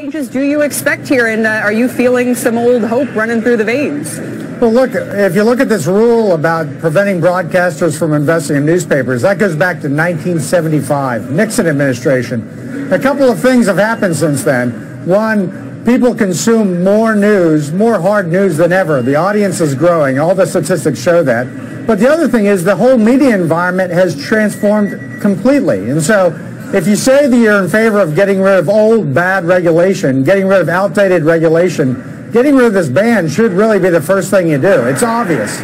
changes do you expect here, and uh, are you feeling some old hope running through the veins? Well, look, if you look at this rule about preventing broadcasters from investing in newspapers, that goes back to 1975, Nixon administration. A couple of things have happened since then. One, people consume more news, more hard news than ever. The audience is growing. All the statistics show that. But the other thing is the whole media environment has transformed completely. And so if you say that you're in favor of getting rid of old, bad regulation, getting rid of outdated regulation, getting rid of this ban should really be the first thing you do. It's obvious.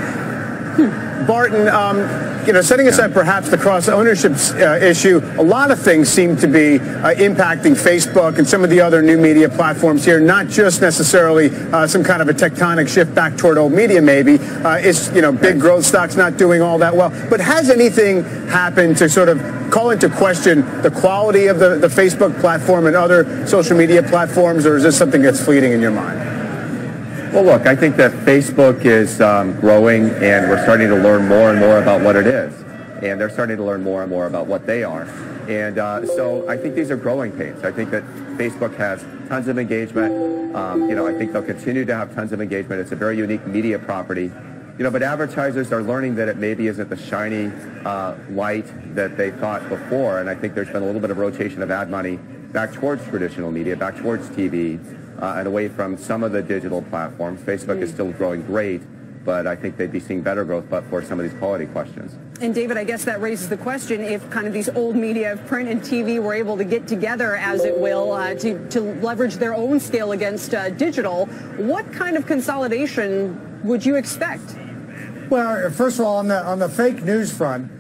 Barton, um, you know, setting aside perhaps the cross-ownership uh, issue, a lot of things seem to be uh, impacting Facebook and some of the other new media platforms here, not just necessarily uh, some kind of a tectonic shift back toward old media maybe. Uh, it's, you know, big growth stocks not doing all that well. But has anything happened to sort of call into question the quality of the, the Facebook platform and other social media platforms, or is this something that's fleeting in your mind? Well, look, I think that Facebook is um, growing, and we're starting to learn more and more about what it is. And they're starting to learn more and more about what they are. And uh, so I think these are growing pains. I think that Facebook has tons of engagement. Um, you know, I think they'll continue to have tons of engagement. It's a very unique media property. You know, but advertisers are learning that it maybe isn't the shiny uh, light that they thought before. And I think there's been a little bit of rotation of ad money back towards traditional media, back towards TV, uh, and away from some of the digital platforms. Facebook mm. is still growing great, but I think they'd be seeing better growth but for some of these quality questions. And David, I guess that raises the question if kind of these old media, of print and TV, were able to get together, as it will, uh, to, to leverage their own scale against uh, digital, what kind of consolidation would you expect? Well, first of all, on the, on the fake news front,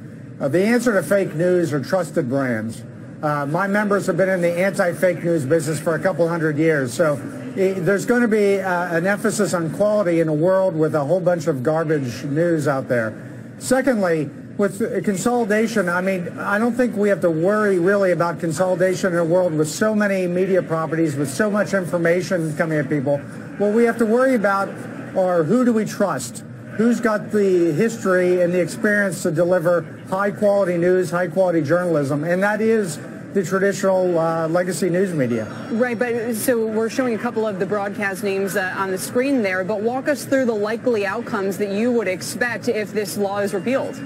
uh, the answer to fake news are trusted brands. Uh, my members have been in the anti-fake news business for a couple hundred years, so there's going to be uh, an emphasis on quality in a world with a whole bunch of garbage news out there. Secondly, with consolidation, I mean, I don't think we have to worry really about consolidation in a world with so many media properties, with so much information coming at people. What we have to worry about are who do we trust? Who's got the history and the experience to deliver high quality news, high quality journalism? And that is the traditional uh, legacy news media. Right, but so we're showing a couple of the broadcast names uh, on the screen there, but walk us through the likely outcomes that you would expect if this law is repealed.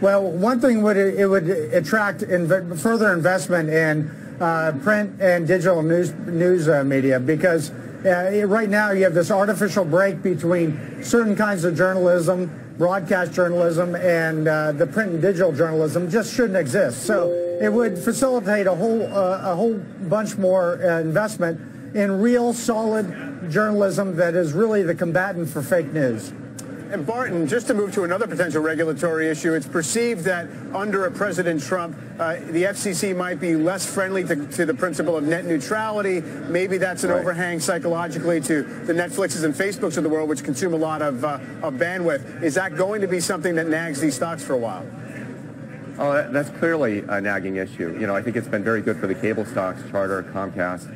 Well, one thing would it would attract inv further investment in uh, print and digital news news uh, media because uh, right now you have this artificial break between certain kinds of journalism, broadcast journalism, and uh, the print and digital journalism just shouldn't exist. So it would facilitate a whole uh, a whole bunch more uh, investment in real, solid journalism that is really the combatant for fake news. And Barton, just to move to another potential regulatory issue, it's perceived that under a President Trump, uh, the FCC might be less friendly to, to, the principle of net neutrality. Maybe that's an right. overhang psychologically to the Netflixes and Facebooks of the world, which consume a lot of, uh, of bandwidth. Is that going to be something that nags these stocks for a while? Oh, that's clearly a nagging issue. You know, I think it's been very good for the cable stocks, Charter, Comcast,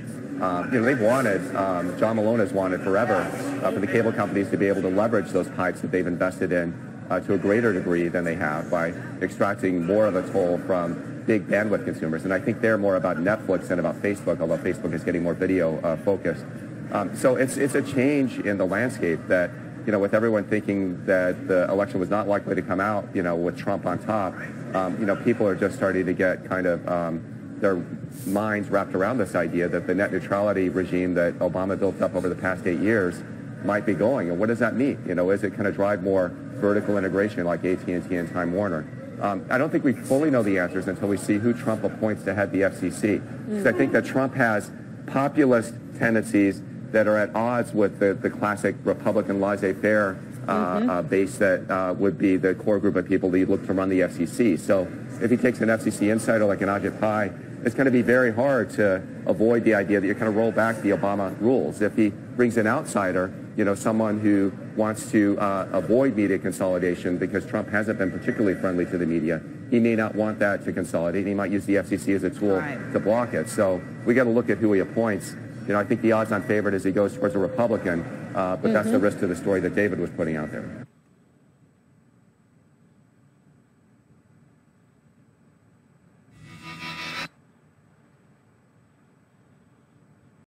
uh, you know, they've wanted, um, John Malone has wanted forever uh, for the cable companies to be able to leverage those pipes that they've invested in uh, to a greater degree than they have by extracting more of a toll from big bandwidth consumers. And I think they're more about Netflix than about Facebook, although Facebook is getting more video uh, focused. Um, so it's, it's a change in the landscape that, you know, with everyone thinking that the election was not likely to come out, you know, with Trump on top, um, you know, people are just starting to get kind of um, their minds wrapped around this idea that the net neutrality regime that Obama built up over the past eight years might be going. And what does that mean? You know, is it going to drive more vertical integration like AT&T and Time Warner? Um, I don't think we fully know the answers until we see who Trump appoints to head the FCC. Mm-hmm. I think that Trump has populist tendencies that are at odds with the, the classic Republican laissez-faire mm-hmm. uh, base that uh, would be the core group of people that you look to run the FCC. So if he takes an FCC insider like an Ajit Pai, it's going to be very hard to avoid the idea that you're going to roll back the Obama rules. If he brings an outsider, you know, someone who wants to uh, avoid media consolidation because Trump hasn't been particularly friendly to the media, he may not want that to consolidate. He might use the FCC as a tool right. to block it. So we got to look at who he appoints. You know, I think the odds-on favorite as he goes towards a Republican, uh, but mm-hmm. that's the rest of the story that David was putting out there.